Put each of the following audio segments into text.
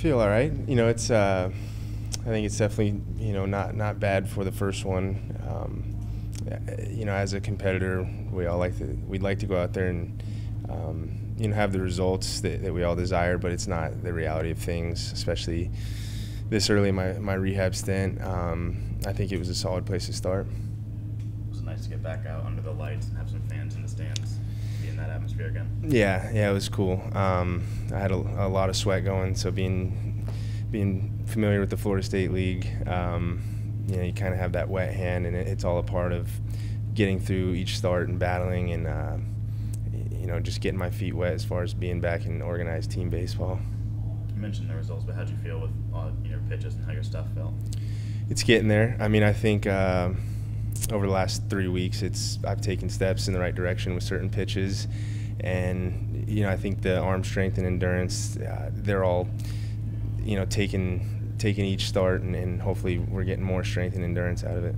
feel all right. You know, it's. Uh, I think it's definitely you know not not bad for the first one. Um, you know, as a competitor, we all like to we'd like to go out there and um, you know have the results that, that we all desire, but it's not the reality of things, especially this early in my, my rehab stint. Um, I think it was a solid place to start. Was nice to get back out under the lights and have some fans in the stands, be in that atmosphere again. Yeah, yeah, it was cool. Um, I had a, a, lot of sweat going, so being being familiar with the Florida State League, um, you know, you kind of have that wet hand, and it, it's all a part of getting through each start and battling and. Uh, you know, just getting my feet wet as far as being back in organized team baseball. You mentioned the results, but how did you feel with all your pitches and how your stuff felt? It's getting there. I mean, I think uh, over the last three weeks, it's I've taken steps in the right direction with certain pitches, and you know, I think the arm strength and endurance, uh, they're all, you know, taking taking each start, and, and hopefully we're getting more strength and endurance out of it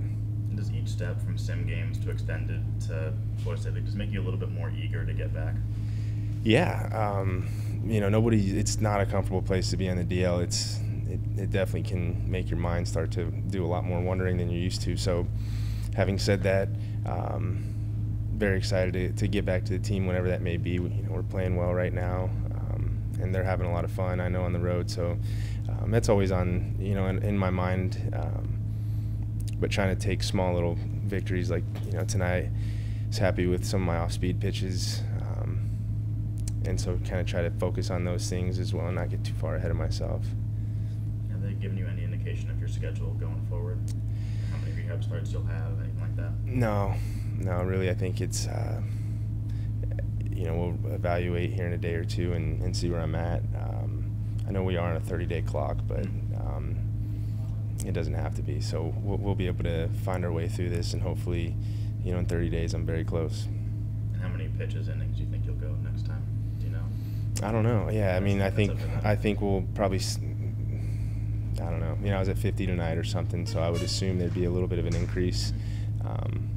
does each step from sim games to extended to Florida State League just make you a little bit more eager to get back? Yeah, um, you know, nobody. It's not a comfortable place to be on the DL. It's it, it, definitely can make your mind start to do a lot more wondering than you're used to. So, having said that, um, very excited to, to, get back to the team whenever that may be. We, you know, we're playing well right now, um, and they're having a lot of fun. I know on the road, so um, that's always on you know in, in my mind. Um, but trying to take small little victories like you know tonight. I was happy with some of my off-speed pitches, um, and so kind of try to focus on those things as well and not get too far ahead of myself. Have they given you any indication of your schedule going forward? Starts you'll have, anything like that? No, no, really. I think it's. Uh, you know, we'll evaluate here in a day or two and, and see where I'm at. Um, I know we are on a 30-day clock, but um, it doesn't have to be. So we'll, we'll, be able to find our way through this, and hopefully, you know, in 30 days, I'm very close. And how many pitches, innings do you think you'll go next time? Do you know? I don't know. Yeah, I mean, I think I think we'll probably. I don't know. You know, I was at 50 tonight or something, so I would assume there'd be a little bit of an increase. Um,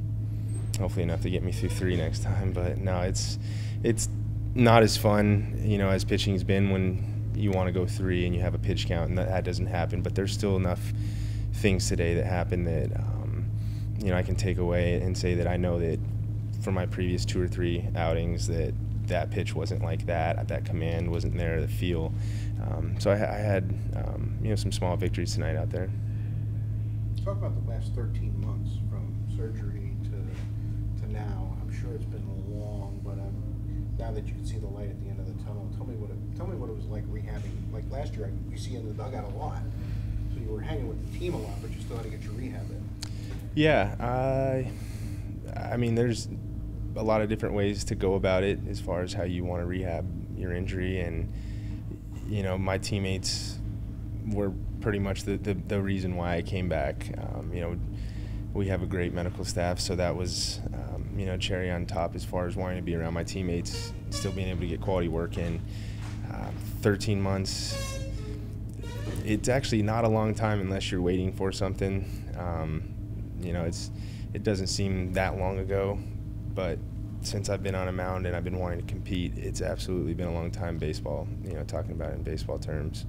hopefully enough to get me through three next time. But no, it's it's not as fun, you know, as pitching's been when you want to go three and you have a pitch count, and that, that doesn't happen. But there's still enough things today that happen that um, you know I can take away and say that I know that from my previous two or three outings that that pitch wasn't like that, that command wasn't there, the feel. Um, so I, I had um, you know some small victories tonight out there. Talk about the last 13 months from surgery to to now. I'm sure it's been long, but um, now that you can see the light at the end of the tunnel, tell me what it tell me what it was like rehabbing. Like last year, we see you in the dugout a lot, so you were hanging with the team a lot, but you still had to get your rehab in. Yeah, I, I mean, there's a lot of different ways to go about it as far as how you want to rehab your injury, and you know, my teammates were pretty much the the, the reason why I came back. Um, you know, we have a great medical staff, so that was. Um, you know, cherry on top as far as wanting to be around my teammates, still being able to get quality work in. Uh, 13 months, it's actually not a long time unless you're waiting for something. Um, you know, it's it doesn't seem that long ago, but since I've been on a mound and I've been wanting to compete, it's absolutely been a long time baseball, you know, talking about it in baseball terms.